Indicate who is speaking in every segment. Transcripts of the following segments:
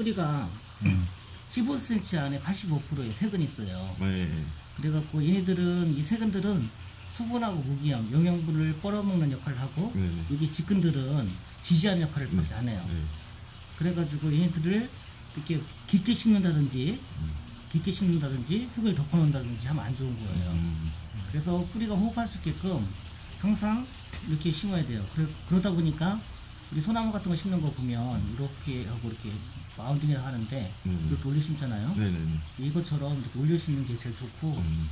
Speaker 1: 뿌리가
Speaker 2: 음.
Speaker 1: 15cm 안에 85%의 세근이 있어요.
Speaker 2: 네.
Speaker 1: 그래갖고 얘네들은 이 세근들은 수분하고 무기염, 영양분을 빨아먹는 역할을 하고
Speaker 2: 네. 네.
Speaker 1: 여기 직근들은 지지하는 역할을 안 해요.
Speaker 2: 네.
Speaker 1: 그래가지고 얘네들을 이렇게 깊게 심는다든지 깊게 심는다든지 흙을 덮어놓는다든지 하면 안 좋은 거예요.
Speaker 2: 음.
Speaker 1: 그래서 뿌리가 호흡할 수 있게끔 항상 이렇게 심어야 돼요. 그래, 그러다 보니까 우리 소나무 같은 거 심는 거 보면 이렇게 하고 이렇게 마운딩을 하는데
Speaker 2: 음.
Speaker 1: 이렇게 올려 심잖아요.
Speaker 2: 네네네.
Speaker 1: 이것처럼 이렇게 올려 심는 게 제일 좋고
Speaker 2: 음.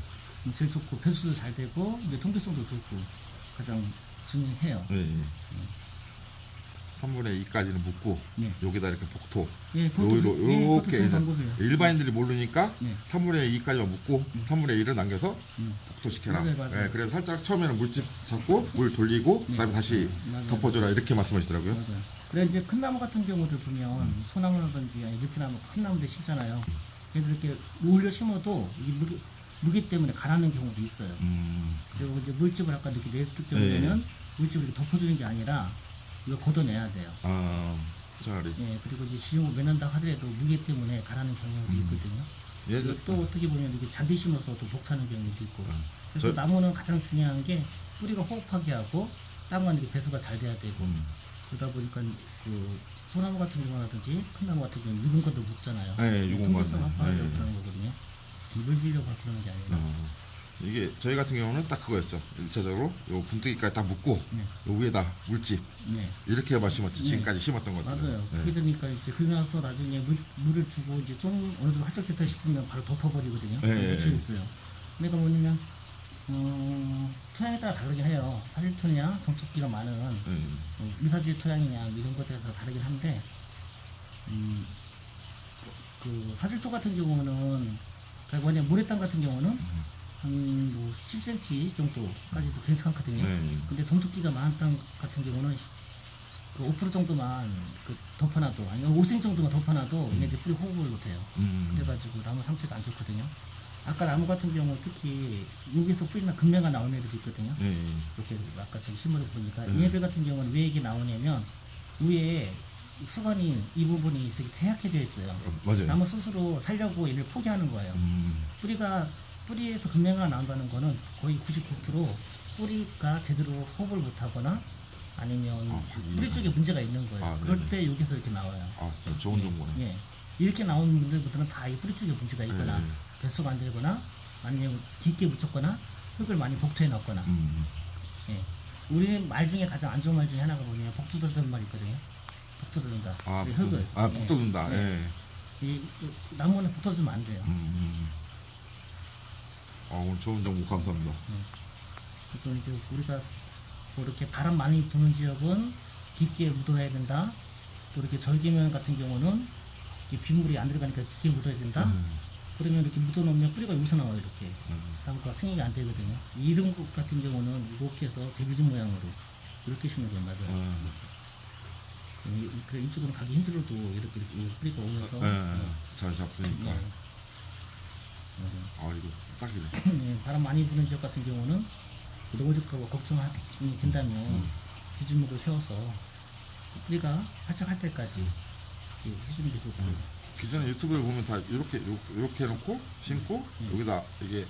Speaker 1: 제일 좋고 배수도 잘 되고 이제 통기성도 좋고 가장 중요해요.
Speaker 2: 네. 3분의 2까지는 묶고
Speaker 1: 네.
Speaker 2: 여기다 이렇게 복토
Speaker 1: 예,
Speaker 2: 요로
Speaker 1: 그- 예,
Speaker 2: 요렇게
Speaker 1: 방법이에요.
Speaker 2: 일반인들이 모르니까
Speaker 1: 네.
Speaker 2: 3분의 2까지만 묶고 3분의 1을 남겨서
Speaker 1: 음.
Speaker 2: 복토시켜라.
Speaker 1: 맞아요.
Speaker 2: 예, 그래서 살짝 처음에는 물집 잡고 물 돌리고 그다음에 다시
Speaker 1: 맞아요.
Speaker 2: 덮어줘라 이렇게 말씀하시더라고요.
Speaker 1: 맞아요. 그래 이제 큰 나무 같은 경우들 보면 소나무라든지 아니 베트나무 큰 나무들 심잖아요. 얘들 이렇게 올려 심어도 이 무게, 무게 때문에 가라는 경우도 있어요.
Speaker 2: 음.
Speaker 1: 그리고 이제 물집을 아까 이렇게 냈을 경우에는
Speaker 2: 네.
Speaker 1: 물집을 이렇게 덮어주는 게 아니라 이거 걷어내야 돼요.
Speaker 2: 아, 짜리.
Speaker 1: 예, 그리고 이제 지용을 매는다 하더라도 무게 때문에 가라는 경우도
Speaker 2: 음.
Speaker 1: 있거든요.
Speaker 2: 얘들
Speaker 1: 그리고 또 어떻게 보면 이게 잔디 심어서 또 복타는 경우도 있고. 그래서
Speaker 2: 저-
Speaker 1: 나무는 가장 중요한 게 뿌리가 호흡하게 하고 땅은 이렇게 배수가 잘 돼야 되고
Speaker 2: 음.
Speaker 1: 그러다 보니까 그 소나무 같은 경우라든지 큰 나무 같은 경우 유근 것도 묻잖아요.
Speaker 2: 네, 유근
Speaker 1: 통기성
Speaker 2: 네.
Speaker 1: 그러는 거거든요. 물 주려고 그러는 게 아니라.
Speaker 2: 어, 이게 저희 같은 경우는 딱 그거였죠. 1차적으로 요 분뜨기까지 다 묶고
Speaker 1: 네.
Speaker 2: 요 위에다 물집
Speaker 1: 네.
Speaker 2: 이렇게만 심었지
Speaker 1: 네.
Speaker 2: 지금까지 심었던 것들.
Speaker 1: 맞아요. 그렇게 되니까 이제 그러고 나서 나중에 물, 물을 주고 이제 좀 어느 정도 활적됐다 싶으면 바로 덮어버리거든요.
Speaker 2: 네.
Speaker 1: 묻혀 있어요. 그러니까 뭐냐면 어, 토양에 따라 다르긴 해요. 사질토냐, 정토끼가 많은
Speaker 2: 음.
Speaker 1: 어, 미사질 토양이냐 뭐 이런 것들에 따라 다르긴 한데 음, 그 사질토 같은 경우는 그러니까 뭐냐 모래땅 같은 경우는 한뭐 10cm 정도까지도 괜찮거든요.
Speaker 2: 네.
Speaker 1: 근데 정토끼가 많은 땅 같은 경우는 그5% 정도만 그 덮어놔도 아니면 5cm 정도만 덮어놔도 얘네들이 뿌리 호흡을 못해요.
Speaker 2: 음.
Speaker 1: 그래가지고 나무 상태가 안 좋거든요. 아까 나무 같은 경우 특히 여기서 뿌리나 금매가 나오는 애들이 있거든요.
Speaker 2: 네.
Speaker 1: 이렇게 아까 지금 심어서 보니까
Speaker 2: 음.
Speaker 1: 얘네들 같은 경우는 왜 이게 나오냐면 위에 수건이 이 부분이 되게 세약해 되어 있어요.
Speaker 2: 어, 맞아요.
Speaker 1: 나무 스스로 살려고 얘를 포기하는 거예요.
Speaker 2: 음.
Speaker 1: 뿌리가 뿌리에서 금매가 나온다는 거는 거의 99% 뿌리가 제대로 호흡을 못하거나 아니면
Speaker 2: 아.
Speaker 1: 뿌리 쪽에 문제가 있는 거예요.
Speaker 2: 아,
Speaker 1: 그럴. 때 여기서 이렇게 나와요.
Speaker 2: 아, 진짜 좋은 정보네.
Speaker 1: 예. 이렇게 나오는 분들보다는 다 이 뿌리 쪽에 문제가 있거나
Speaker 2: 네.
Speaker 1: 배수가 안 되거나 아니면 깊게 묻혔거나 흙을 많이 복토해 놨거나
Speaker 2: 음.
Speaker 1: 예. 우리 말 중에 가장 안 좋은 말 중에 하나가 뭐냐면 복두들다는 말 있거든요. 복두들다.
Speaker 2: 아,
Speaker 1: 이 흙을.
Speaker 2: 아,
Speaker 1: 예.
Speaker 2: 복도든다.
Speaker 1: 예.
Speaker 2: 예.
Speaker 1: 이, 그 나무는 붙어주면 안 돼요.
Speaker 2: 음, 음. 아, 오늘 좋은 정보 감사합니다.
Speaker 1: 그래서 이제 우리가 뭐 이렇게 바람 많이 부는 지역은 깊게 묻어야 된다. 또 이렇게 절기면 같은 경우는 이렇게 빗물이 안 들어가니까 깊게 묻어야 된다.
Speaker 2: 음.
Speaker 1: 그러면 이렇게 묻어놓으면 뿌리가 여기서 나와요 이렇게.
Speaker 2: 음.
Speaker 1: 나무가 생육이 안 되거든요. 이런 것 같은 경우는 이렇게 해서 제비준 모양으로 이렇게 심는 게 맞아요.
Speaker 2: 음.
Speaker 1: 이- 그래 이쪽으로 가기 힘들어도 이렇게, 이렇게 뿌리가 오면서
Speaker 2: 예, 잘 잡으니까.
Speaker 1: 네.
Speaker 2: 아, 이거 딱이네.
Speaker 1: 네, 바람 많이 부는 지역 같은 경우는 넘어질까봐 걱정이 된다면
Speaker 2: 음.
Speaker 1: 기준목을 세워서 뿌리가 활착할 때까지 해주는 게 좋고
Speaker 2: 기존에 유튜브에 보면 다 이렇게 이렇게 해놓고 심고
Speaker 1: 음.
Speaker 2: 여기다 이게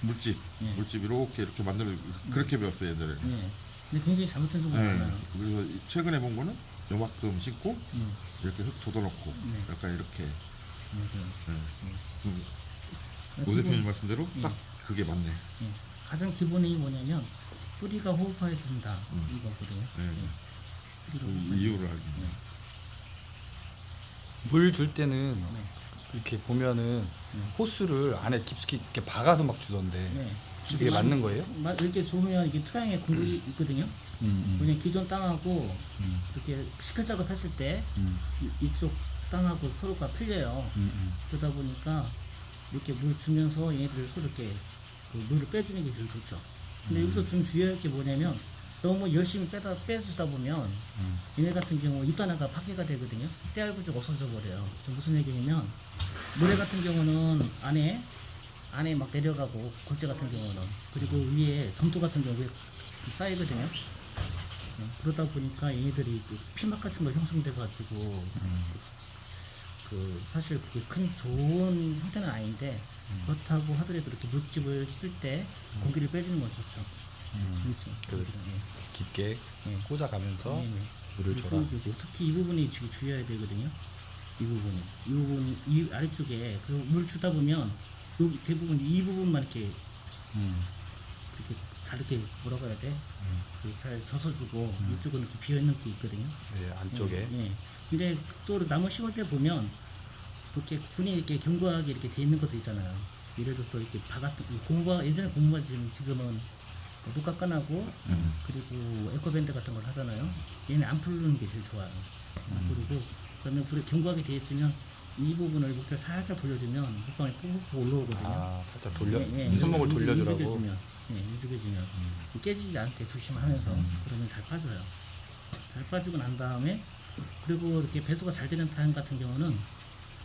Speaker 2: 물집
Speaker 1: 예.
Speaker 2: 물집 이렇게 이렇게 만들어 그렇게 배웠어요 예전에.
Speaker 1: 네. 근데 굉장히 잘못된
Speaker 2: 네.
Speaker 1: 많아요.
Speaker 2: 그래서 이- 최근에 본 거는 요만큼 심고
Speaker 1: 음,
Speaker 2: 이렇게 흙 돋아놓고
Speaker 1: 네.
Speaker 2: 약간 이렇게
Speaker 1: 맞아요.
Speaker 2: 네.
Speaker 1: 음.
Speaker 2: 음, 오 대표님 말씀대로
Speaker 1: 음.
Speaker 2: 딱 그게 맞네.
Speaker 1: 예, 가장 기본이 뭐냐면 뿌리가 호흡해야 된다
Speaker 2: 음.
Speaker 1: 이거거든요.
Speaker 2: 네.
Speaker 1: 예. 뿌리가
Speaker 2: 그 이유를 알기.
Speaker 1: 네.
Speaker 3: 물 줄 때는
Speaker 1: 네.
Speaker 3: 이렇게 보면은
Speaker 1: 네.
Speaker 3: 호수를 안에 깊숙이 이렇게 박아서 막 주던데
Speaker 1: 네.
Speaker 3: 이게 맞는 거예요?
Speaker 1: 마- 이렇게 좋으면 이게 토양에 공급이 있거든요.
Speaker 3: 음,
Speaker 1: 그냥 기존 땅하고
Speaker 3: 음,
Speaker 1: 이렇게 시클 작업했을 때
Speaker 3: 음,
Speaker 1: 이, 이쪽 땅하고 서로가 틀려요.
Speaker 3: 음, 음.
Speaker 1: 그러다 보니까 이렇게 물 주면서 얘네들 서로 이렇게 그 물을 빼주는 게 제일 좋죠. 근데 여기서 좀 주의할 게 뭐냐면 너무 열심히 빼다 빼주다 보면
Speaker 3: 음.
Speaker 1: 얘네 같은 경우 잎단화가 파괴가 되거든요. 때알구조가 없어져 버려요. 지금 무슨 얘기냐면 모래 같은 경우는 안에 안에 막 내려가고 골재 같은 경우는 그리고 위에 점토 같은 경우에 쌓이거든요. 어, 그러다 보니까 얘네들이 그 피막 같은 거 형성돼 가지고 그 사실 그게 큰 좋은 형태는 아닌데 그렇다고 하더라도 이렇게 물집을 쓸 때 공기를 빼주는 건 좋죠. 그렇죠.
Speaker 3: 그-
Speaker 1: 예.
Speaker 3: 깊게
Speaker 1: 네.
Speaker 3: 꽂아가면서
Speaker 1: 네, 네.
Speaker 3: 물을 줘라.
Speaker 1: 주고 특히 이 부분이 지금 주의해야 되거든요. 이 부분이 이 부분 이 아래쪽에 그 물 주다 보면 여기 대부분 이 부분만 이렇게
Speaker 3: 음.
Speaker 1: 이렇게 잘 이렇게 해야 돼?
Speaker 3: 음.
Speaker 1: 그잘 젖어주고 이쪽은 이렇게 비어 있는 게 있거든요.
Speaker 3: 네, 안쪽에.
Speaker 1: 예, 예. 근데 또 나무 심을 때 보면 이렇게 분이 이렇게 견고하게 이렇게 돼 있는 것도 있잖아요. 예를 들어서 이렇게 바같은 고무바 예전에 고무바 지금 지금은 못 깎아나고 그리고 에코밴드 같은 걸 하잖아요. 얘는 안 풀는 게 제일 좋아요. 안 풀고 그러면 불에 견고하게 돼 있으면 이 부분을 이렇게 살짝 돌려주면 물방울이 푹푹 올라오거든요.
Speaker 3: 아, 살짝 돌려
Speaker 1: 예, 예.
Speaker 3: 손목을 돌려주라고.
Speaker 1: 움직여주면, 예, 움직여주면 깨지지 않게 조심하면서 그러면 잘 빠져요. 잘 빠지고 난 다음에 그리고 이렇게 배수가 잘 되는 타임 같은 경우는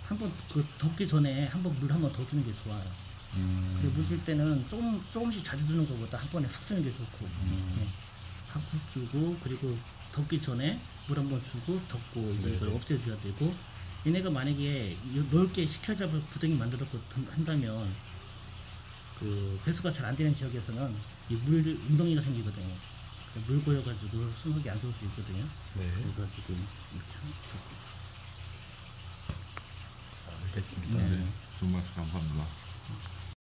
Speaker 1: 한번 그 덮기 전에 한 번 물 한 번 더 주는 게 좋아요.
Speaker 3: 음.
Speaker 1: 그리고 물줄 때는 조금 조금씩 자주 주는 것보다 한 번에 훅 주는 게 좋고, 예. 한훅 주고 그리고 덮기 전에 물 한 번 주고 덮고 이제 이걸 없애줘야 되고 얘네가 만약에 이 넓게 식혀잡을 구덩이 만들었고 한다면 그 배수가 잘 안 되는 지역에서는 이물 웅덩이가 생기거든요. 물 고여가지고 수목이 안 좋을 수 있거든요.
Speaker 3: 네,
Speaker 1: 그래가지고 이렇게 하죠.
Speaker 3: 알겠습니다.
Speaker 2: 네. 좋은 말씀 감사합니다.